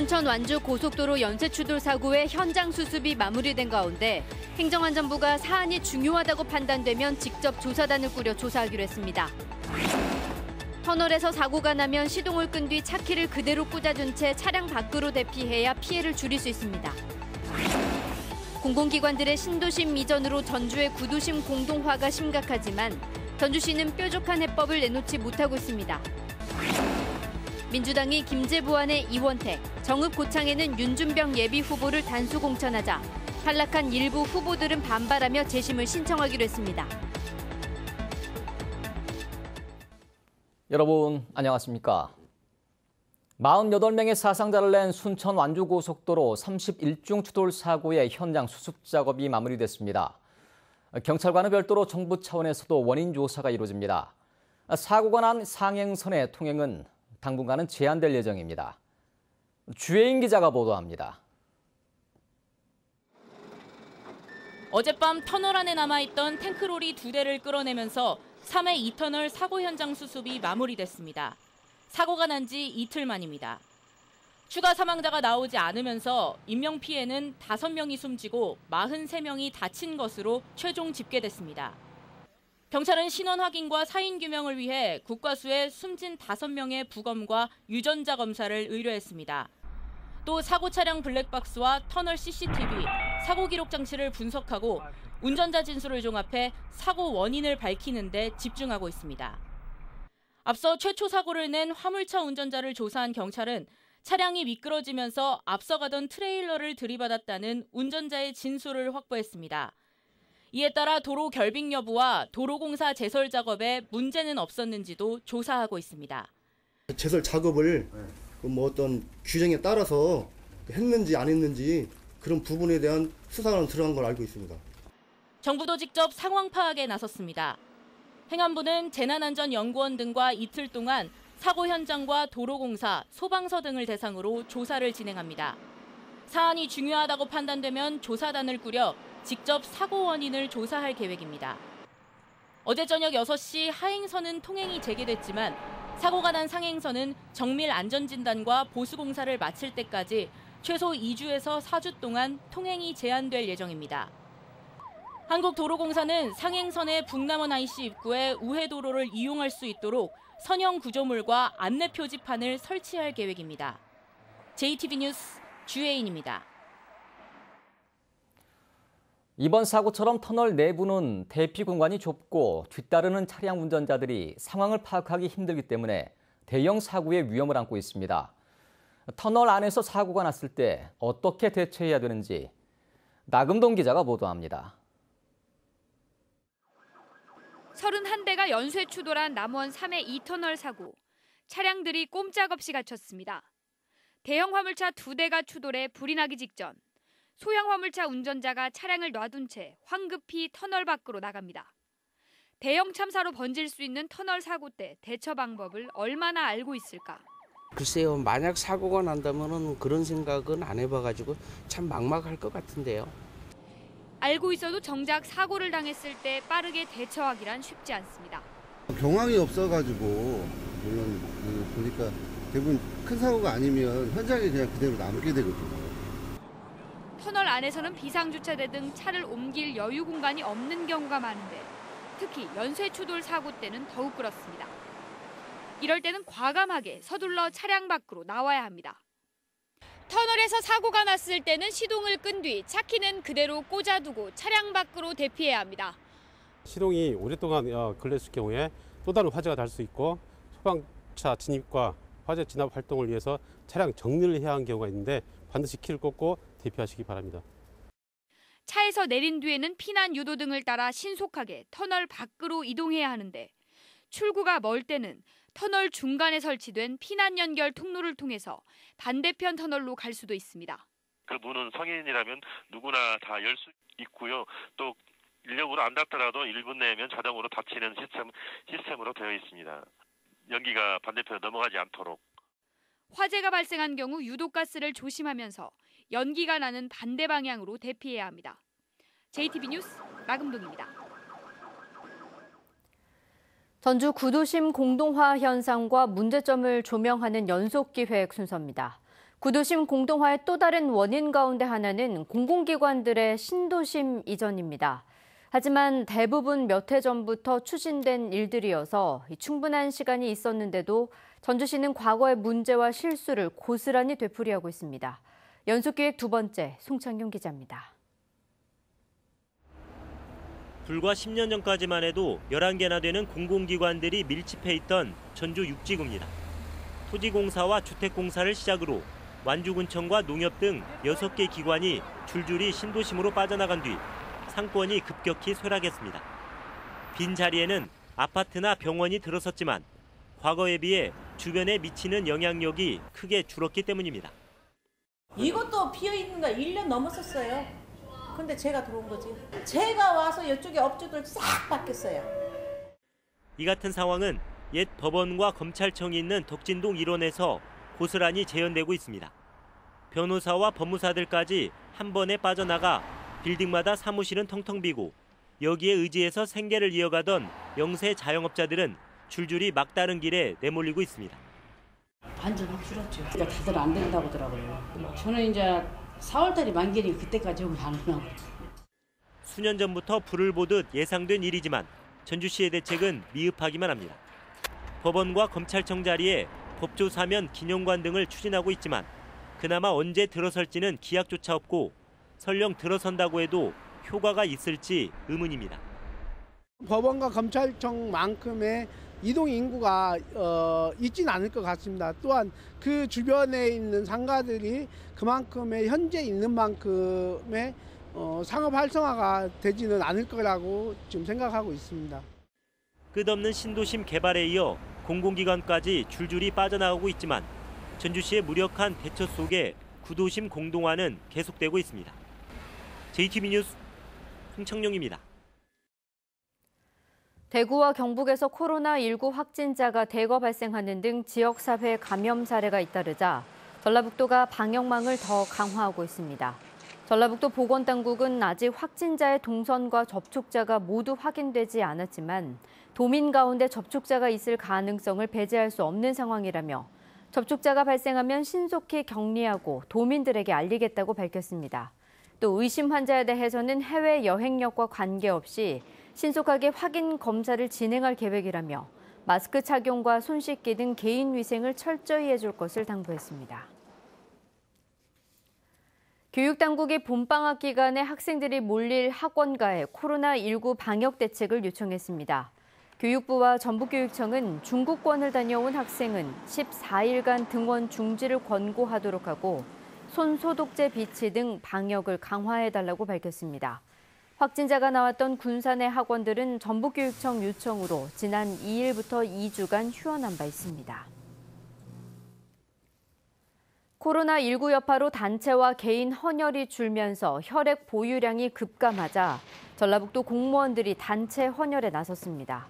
순천 완주 고속도로 연쇄추돌 사고의 현장 수습이 마무리된 가운데 행정안전부가 사안이 중요하다고 판단되면 직접 조사단을 꾸려 조사하기로 했습니다. 터널에서 사고가 나면 시동을 끈 뒤 차키를 그대로 꽂아준 채 차량 밖으로 대피해야 피해를 줄일 수 있습니다. 공공기관들의 신도심 미전으로 전주의 구도심 공동화가 심각하지만 전주시는 뾰족한 해법을 내놓지 못하고 있습니다. 민주당이 김재부안의 이원택, 정읍 고창에는 윤준병 예비 후보를 단수 공천하자 탈락한 일부 후보들은 반발하며 재심을 신청하기로 했습니다. 여러분 안녕하십니까? 48명의 사상자를 낸 순천 완주고속도로 31중 추돌 사고의 현장 수습 작업이 마무리됐습니다. 경찰과는 별도로 정부 차원에서도 원인 조사가 이루어집니다. 사고가 난 상행선의 통행은 당분간은 제한될 예정입니다. 주혜인 기자가 보도합니다. 어젯밤 터널 안에 남아있던 탱크롤이 두 대를 끌어내면서 3회 2터널 사고 현장 수습이 마무리됐습니다. 사고가 난 지 이틀 만입니다. 추가 사망자가 나오지 않으면서 인명피해는 5명이 숨지고 43명이 다친 것으로 최종 집계됐습니다. 경찰은 신원 확인과 사인 규명을 위해 국과수에 숨진 5명의 부검과 유전자 검사를 의뢰했습니다. 또 사고 차량 블랙박스와 터널 CCTV, 사고 기록 장치를 분석하고 운전자 진술을 종합해 사고 원인을 밝히는 데 집중하고 있습니다. 앞서 최초 사고를 낸 화물차 운전자를 조사한 경찰은 차량이 미끄러지면서 앞서가던 트레일러를 들이받았다는 운전자의 진술을 확보했습니다. 이에 따라 도로 결빙 여부와 도로공사 제설 작업에 문제는 없었는지도 조사하고 있습니다. 제설 작업을 뭐 어떤 규정에 따라서 했는지 안 했는지 그런 부분에 대한 수사가 들어간 걸 알고 있습니다. 정부도 직접 상황 파악에 나섰습니다. 행안부는 재난안전연구원 등과 이틀 동안 사고 현장과 도로공사, 소방서 등을 대상으로 조사를 진행합니다. 사안이 중요하다고 판단되면 조사단을 꾸려 직접 사고 원인을 조사할 계획입니다. 어제 저녁 6시 하행선은 통행이 재개됐지만 사고가 난 상행선은 정밀 안전진단과 보수공사를 마칠 때까지 최소 2주에서 4주 동안 통행이 제한될 예정입니다. 한국도로공사는 상행선의 북남원 IC 입구에 우회도로를 이용할 수 있도록 선형 구조물과 안내 표지판을 설치할 계획입니다. JTB 뉴스 주혜인입니다. 이번 사고처럼 터널 내부는 대피 공간이 좁고 뒤따르는 차량 운전자들이 상황을 파악하기 힘들기 때문에 대형 사고의 위험을 안고 있습니다. 터널 안에서 사고가 났을 때 어떻게 대처해야 되는지 나금동 기자가 보도합니다. 31대가 연쇄 추돌한 남원 3회 2터널 사고. 차량들이 꼼짝없이 갇혔습니다. 대형 화물차 두 대가 추돌해 불이 나기 직전 소형 화물차 운전자가 차량을 놔둔 채 황급히 터널 밖으로 나갑니다. 대형 참사로 번질 수 있는 터널 사고 때 대처 방법을 얼마나 알고 있을까? 글쎄요, 만약 사고가 난다면은 그런 생각은 안 해봐가지고 참 막막할 것 같은데요. 알고 있어도 정작 사고를 당했을 때 빠르게 대처하기란 쉽지 않습니다. 경황이 없어가지고 물론 그 보니까 대부분 큰 사고가 아니면 현장에 그냥 그대로 남게 되거든요. 터널 안에서는 비상주차대 등 차를 옮길 여유 공간이 없는 경우가 많은데 특히 연쇄 추돌 사고 때는 더욱 그렇습니다. 이럴 때는 과감하게 서둘러 차량 밖으로 나와야 합니다. 터널에서 사고가 났을 때는 시동을 끈 뒤 차키는 그대로 꽂아두고 차량 밖으로 대피해야 합니다. 시동이 오랫동안 어, 걸렸을 경우에 또 다른 화재가 날 수 있고 소방차 진입과 화재 진압 활동을 위해서 차량 정리를 해야 하는 경우가 있는데 반드시 키를 꽂고 대피하시기 바랍니다. 차에서 내린 뒤에는 피난 유도 등을 따라 신속하게 터널 밖으로 이동해야 하는데 출구가 멀 때는 터널 중간에 설치된 피난 연결 통로를 통해서 반대편 터널로 갈 수도 있습니다. 그 문은 성인이라면 누구나 다 열 수 있고요. 또 인력으로 안 닫더라도 1분 내면 자동으로 닫히는 시스템, 시스템으로 되어 있습니다. 연기가 반대편에 넘어가지 않도록. 화재가 발생한 경우 유독가스를 조심하면서 연기가 나는 반대 방향으로 대피해야 합니다. JTB 뉴스 나금동입니다. 전주 구도심 공동화 현상과 문제점을 조명하는 연속 기획 순서입니다. 구도심 공동화의 또 다른 원인 가운데 하나는 공공기관들의 신도심 이전입니다. 하지만 대부분 몇 해 전부터 추진된 일들이어서 충분한 시간이 있었는데도 전주시는 과거의 문제와 실수를 고스란히 되풀이하고 있습니다. 연속기획 두 번째 송창용 기자입니다. 불과 10년 전까지만 해도 11개나 되는 공공기관들이 밀집해 있던 전주 육지구입니다. 토지공사와 주택공사를 시작으로 완주군청과 농협 등 6개 기관이 줄줄이 신도심으로 빠져나간 뒤 상권이 급격히 쇠락했습니다. 빈 자리에는 아파트나 병원이 들어섰지만 과거에 비해 주변에 미치는 영향력이 크게 줄었기 때문입니다. 이것도 비어 있는 거 1년 넘었었어요. 근데 제가 들어온 거지. 제가 와서 이쪽에 업주들 싹 바뀌었어요. 이 같은 상황은 옛 법원과 검찰청이 있는 덕진동 일원에서 고스란히 재현되고 있습니다. 변호사와 법무사들까지 한 번에 빠져나가 빌딩마다 사무실은 텅텅 비고 여기에 의지해서 생계를 이어가던 영세 자영업자들은 줄줄이 막다른 길에 내몰리고 있습니다. 반전 확 줄었죠. 그러니까 다들 안 된다고 하더라고요. 저는 이제 4월달이 만기니 그때까지 오면 안 오나 수년 전부터 불을 보듯 예상된 일이지만 전주시의 대책은 미흡하기만 합니다. 법원과 검찰청 자리에 법조사면 기념관 등을 추진하고 있지만 그나마 언제 들어설지는 기약조차 없고 설령 들어선다고 해도 효과가 있을지 의문입니다. 법원과 검찰청만큼의 이동 인구가 어, 있지는 않을 것 같습니다. 또한 그 주변에 있는 상가들이 그만큼의 현재 있는 만큼의 어, 상업 활성화가 되지는 않을 거라고 지금 생각하고 있습니다. 끝없는 신도심 개발에 이어 공공기관까지 줄줄이 빠져나오고 있지만 전주시의 무력한 대처 속에 구도심 공동화는 계속되고 있습니다. JTB 뉴스 홍청룡입니다. 대구와 경북에서 코로나19 확진자가 대거 발생하는 등 지역사회 감염 사례가 잇따르자 전라북도가 방역망을 더 강화하고 있습니다. 전라북도 보건당국은 아직 확진자의 동선과 접촉자가 모두 확인되지 않았지만 도민 가운데 접촉자가 있을 가능성을 배제할 수 없는 상황이라며 접촉자가 발생하면 신속히 격리하고 도민들에게 알리겠다고 밝혔습니다. 또 의심 환자에 대해서는 해외 여행력과 관계없이 신속하게 확인 검사를 진행할 계획이라며 마스크 착용과 손 씻기 등 개인 위생을 철저히 해줄 것을 당부했습니다. 교육당국이 봄방학 기간에 학생들이 몰릴 학원가에 코로나19 방역 대책을 요청했습니다. 교육부와 전북교육청은 중국권을 다녀온 학생은 14일간 등원 중지를 권고하도록 하고 손 소독제 비치 등 방역을 강화해달라고 밝혔습니다. 확진자가 나왔던 군산의 학원들은 전북교육청 요청으로 지난 2일부터 2주간 휴원한 바 있습니다. 코로나19 여파로 단체와 개인 헌혈이 줄면서 혈액 보유량이 급감하자 전라북도 공무원들이 단체 헌혈에 나섰습니다.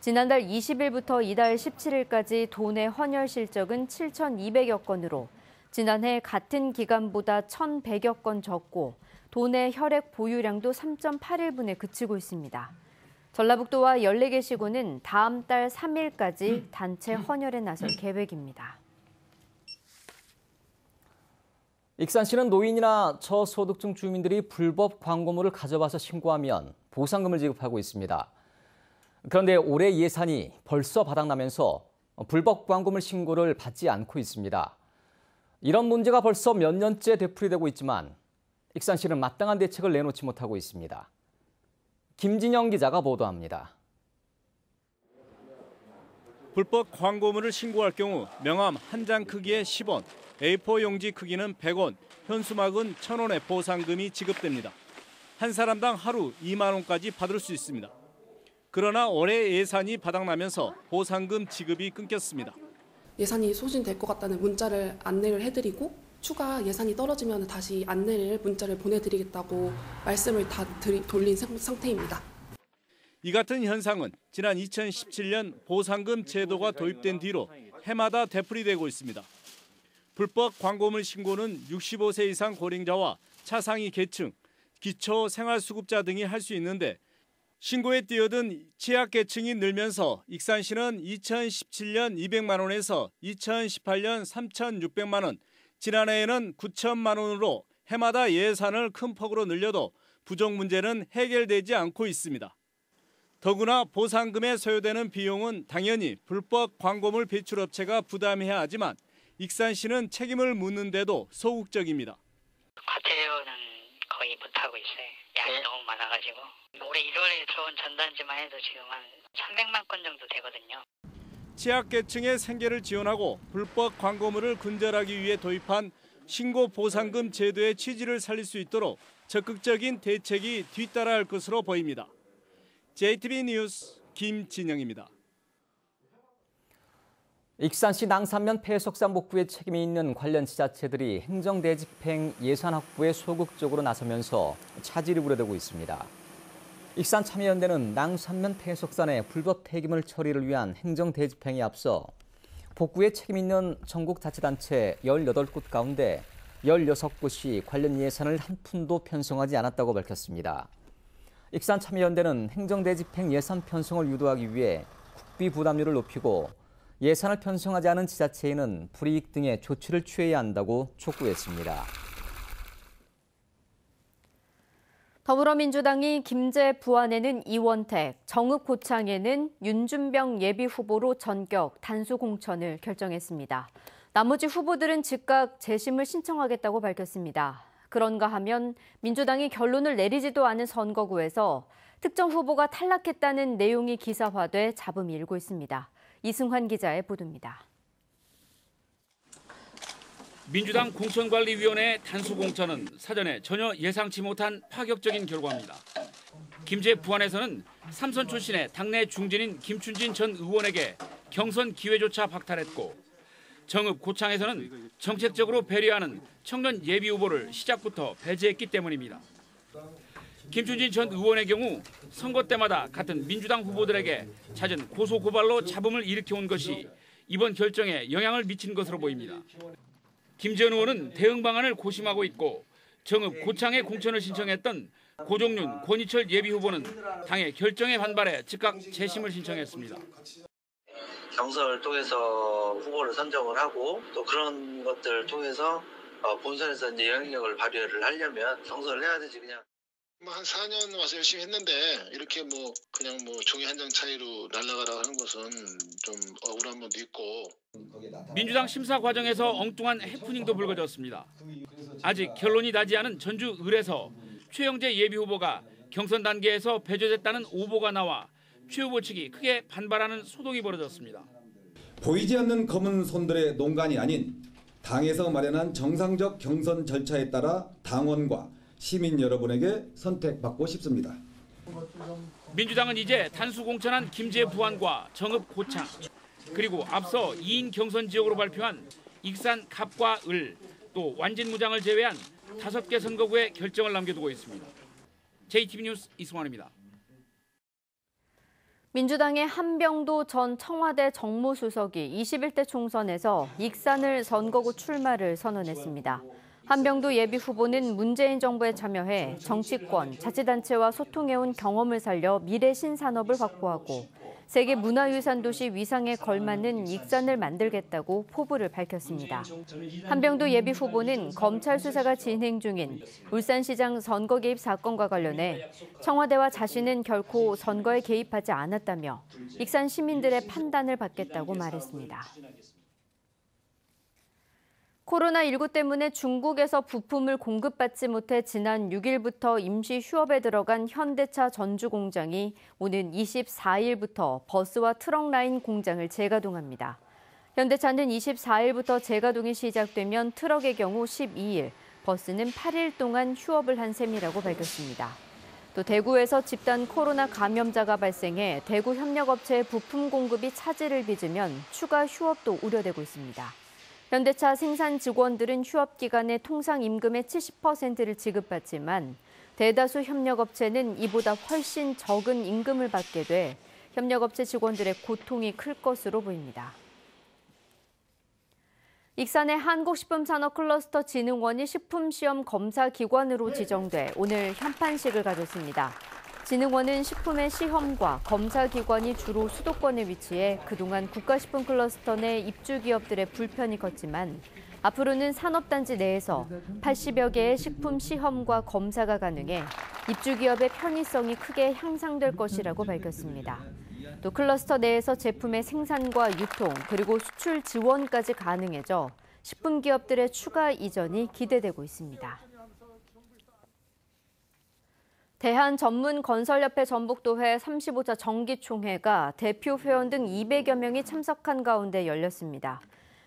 지난달 20일부터 이달 17일까지 도내 헌혈 실적은 7,200여 건으로 지난해 같은 기간보다 1,100여 건 적고 도내 혈액 보유량도 3.81분에 그치고 있습니다. 전라북도와 14개 시군은 다음 달 3일까지 단체 헌혈에 나설 계획입니다. 익산시는 노인이나 저소득층 주민들이 불법 광고물을 가져와서 신고하면 보상금을 지급하고 있습니다. 그런데 올해 예산이 벌써 바닥나면서 불법 광고물 신고를 받지 않고 있습니다. 이런 문제가 벌써 몇 년째 되풀이되고 있지만 익산시는 마땅한 대책을 내놓지 못하고 있습니다. 김진영 기자가 보도합니다. 불법 광고물을 신고할 경우 명함 한 장 크기의 10원, A4 용지 크기는 100원, 현수막은 1,000원의 보상금이 지급됩니다. 한 사람당 하루 2만 원까지 받을 수 있습니다. 그러나 올해 예산이 바닥나면서 보상금 지급이 끊겼습니다. 예산이 소진될 것 같다는 문자를 안내를 해드리고 추가 예산이 떨어지면 다시 안내를 문자를 보내드리겠다고 말씀을 다 돌린 상태입니다. 이 같은 현상은 지난 2017년 보상금 제도가 도입된 뒤로 해마다 되풀이되고 있습니다. 불법 광고물 신고는 65세 이상 고령자와 차상위 계층, 기초 생활수급자 등이 할 수 있는데 신고에 뛰어든 취약계층이 늘면서 익산시는 2017년 200만 원에서 2018년 3,600만 원, 지난해에는 9천만 원으로 해마다 예산을 큰 폭으로 늘려도 부족 문제는 해결되지 않고 있습니다. 더구나 보상금에 소요되는 비용은 당연히 불법 광고물 배출 업체가 부담해야 하지만 익산시는 책임을 묻는데도 소극적입니다. 과태료는 거의 못하고 있어요. 양이 너무 많아가지고. 올해 1월에 들어온 전단지만 해도 지금 한 300만 건 정도 되거든요. 취약계층의 생계를 지원하고 불법 광고물을 근절하기 위해 도입한 신고 보상금 제도의 취지를 살릴 수 있도록 적극적인 대책이 뒤따라 할 것으로 보입니다. JTB 뉴스 김진영입니다. 익산시 낭산면 폐석산 복구에 책임이 있는 관련 지자체들이 행정대집행 예산 확보에 소극적으로 나서면서 차질이 우려되고 있습니다. 익산 참여연대는 낭산면 폐석산의 불법 폐기물 처리를 위한 행정 대집행에 앞서 복구에 책임 있는 전국 자치단체 18곳 가운데 16곳이 관련 예산을 한 푼도 편성하지 않았다고 밝혔습니다. 익산 참여연대는 행정대집행 예산 편성을 유도하기 위해 국비 부담률을 높이고 예산을 편성하지 않은 지자체에는 불이익 등의 조치를 취해야 한다고 촉구했습니다. 더불어민주당이 김제 부안에는 이원택, 정읍 고창에는 윤준병 예비 후보로 전격 단수 공천을 결정했습니다. 나머지 후보들은 즉각 재심을 신청하겠다고 밝혔습니다. 그런가 하면 민주당이 결론을 내리지도 않은 선거구에서 특정 후보가 탈락했다는 내용이 기사화돼 잡음이 일고 있습니다. 이승환 기자의 보도입니다. 민주당 공천관리위원회 단수 공천은 사전에 전혀 예상치 못한 파격적인 결과입니다. 김제 부안에서는 삼선 출신의 당내 중진인 김춘진 전 의원에게 경선 기회조차 박탈했고 정읍 고창에서는 정책적으로 배려하는 청년 예비 후보를 시작부터 배제했기 때문입니다. 김춘진 전 의원의 경우 선거 때마다 같은 민주당 후보들에게 잦은 고소 고발로 잡음을 일으켜온 것이 이번 결정에 영향을 미친 것으로 보입니다. 김전 의원은 대응 방안을 고심하고 있고 정읍 고창에 공천을 신청했던 고종윤, 권희철 예비 후보는 당의 결정에 반발해 즉각 재심을 신청했습니다. 경선을 통해서 후보를 선정을 하고 또 그런 것들을 통해서 어, 본선에서 이제 영향력을 발휘를 하려면 경선을 해야 되지 그냥. 뭐 한 4년 와서 열심히 했는데 이렇게 뭐 그냥 뭐 종이 한 장 차이로 날아가라 하는 것은 좀 억울한 면도 있고 민주당 심사 과정에서 엉뚱한 해프닝도 불거졌습니다. 아직 결론이 나지 않은 전주 을에서 최영재 예비 후보가 경선 단계에서 배제됐다는 오보가 나와 최 후보 측이 크게 반발하는 소동이 벌어졌습니다. 보이지 않는 검은 손들의 농간이 아닌 당에서 마련한 정상적 경선 절차에 따라 당원과 시민 여러분에게 선택받고 싶습니다. 민주당은 이제 단수 공천한 김제 부안과 정읍 고창 그리고 앞서 2인 경선 지역으로 발표한 익산 갑과 을, 또 완진무장을 제외한 다섯 개 선거구에 결정을 남겨두고 있습니다. JTB 뉴스 이승환입니다. 민주당의 한병도 전 청와대 정무수석이 21대 총선에서 익산을 선거구 출마를 선언했습니다. 한병도 예비 후보는 문재인 정부에 참여해 정치권, 자치단체와 소통해온 경험을 살려 미래 신산업을 확보하고 세계 문화유산 도시 위상에 걸맞는 익산을 만들겠다고 포부를 밝혔습니다. 한병도 예비 후보는 검찰 수사가 진행 중인 울산시장 선거 개입 사건과 관련해 청와대와 자신은 결코 선거에 개입하지 않았다며 익산 시민들의 판단을 받겠다고 말했습니다. 코로나19 때문에 중국에서 부품을 공급받지 못해 지난 6일부터 임시 휴업에 들어간 현대차 전주 공장이 오는 24일부터 버스와 트럭 라인 공장을 재가동합니다. 현대차는 24일부터 재가동이 시작되면 트럭의 경우 12일, 버스는 8일 동안 휴업을 한 셈이라고 밝혔습니다. 또 대구에서 집단 코로나 감염자가 발생해 대구 협력업체의 부품 공급이 차질을 빚으면 추가 휴업도 우려되고 있습니다. 현대차 생산 직원들은 휴업 기간에 통상 임금의 70%를 지급받지만 대다수 협력업체는 이보다 훨씬 적은 임금을 받게 돼 협력업체 직원들의 고통이 클 것으로 보입니다. 익산의 한국식품산업클러스터 진흥원이 식품시험 검사기관으로 지정돼 오늘 현판식을 가졌습니다. 진흥원은 식품의 시험과 검사 기관이 주로 수도권에 위치해 그동안 국가식품 클러스터 내 입주 기업들의 불편이 컸지만 앞으로는 산업단지 내에서 80여 개의 식품 시험과 검사가 가능해 입주 기업의 편의성이 크게 향상될 것이라고 밝혔습니다. 또 클러스터 내에서 제품의 생산과 유통 그리고 수출 지원까지 가능해져 식품 기업들의 추가 이전이 기대되고 있습니다. 대한전문건설협회 전북도회 35차 정기총회가 대표 회원 등 200여 명이 참석한 가운데 열렸습니다.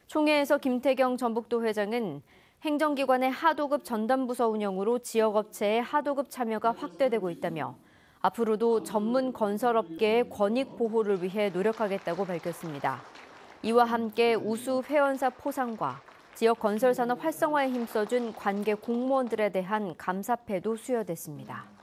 총회에서 김태경 전북도 회장은 행정기관의 하도급 전담부서 운영으로 지역업체의 하도급 참여가 확대되고 있다며 앞으로도 전문 건설업계의 권익 보호를 위해 노력하겠다고 밝혔습니다. 이와 함께 우수 회원사 포상과 지역 건설산업 활성화에 힘써준 관계 공무원들에 대한 감사패도 수여됐습니다.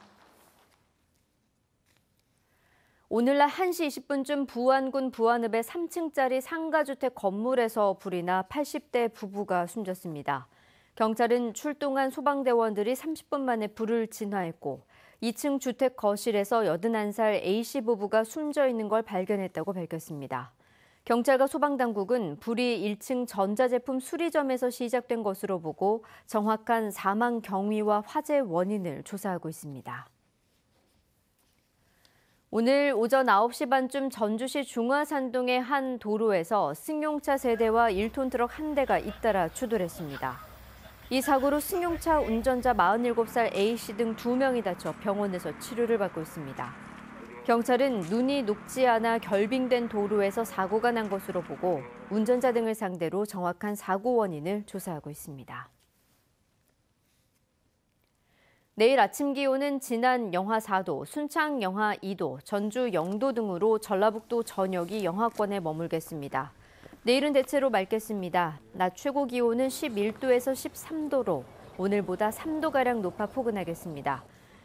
오늘날 1시 20분쯤 부안군 부안읍의 3층짜리 상가주택 건물에서 불이 나 80대 부부가 숨졌습니다. 경찰은 출동한 소방대원들이 30분 만에 불을 진화했고 2층 주택 거실에서 81살 A씨 부부가 숨져 있는 걸 발견했다고 밝혔습니다. 경찰과 소방당국은 불이 1층 전자제품 수리점에서 시작된 것으로 보고 정확한 사망 경위와 화재 원인을 조사하고 있습니다. 오늘 오전 9시 반쯤 전주시 중화산동의 한 도로에서 승용차 세대와 1톤 트럭 한 대가 잇따라 추돌했습니다. 이 사고로 승용차 운전자 47살 A씨 등 2명이 다쳐 병원에서 치료를 받고 있습니다. 경찰은 눈이 녹지 않아 결빙된 도로에서 사고가 난 것으로 보고 운전자 등을 상대로 정확한 사고 원인을 조사하고 있습니다. 내일 아침 기온은 지난 영하 4도, 순창 영하 2도, 전주 영도 등으로 전라북도 전역이 영하권에 머물겠습니다. 내일은 대체로 맑겠습니다. 낮 최고 기온은 11도에서 13도로 오늘보다 3도가량 높아 포근하겠습니다.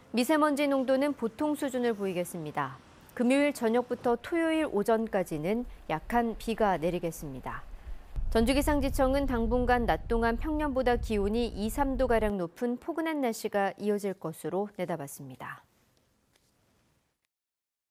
미세먼지 농도는 보통 수준을 보이겠습니다. 금요일 저녁부터 토요일 오전까지는 약한 비가 내리겠습니다. 전주기상지청은 당분간 낮 동안 평년보다 기온이 2, 3도가량 높은 포근한 날씨가 이어질 것으로 내다봤습니다.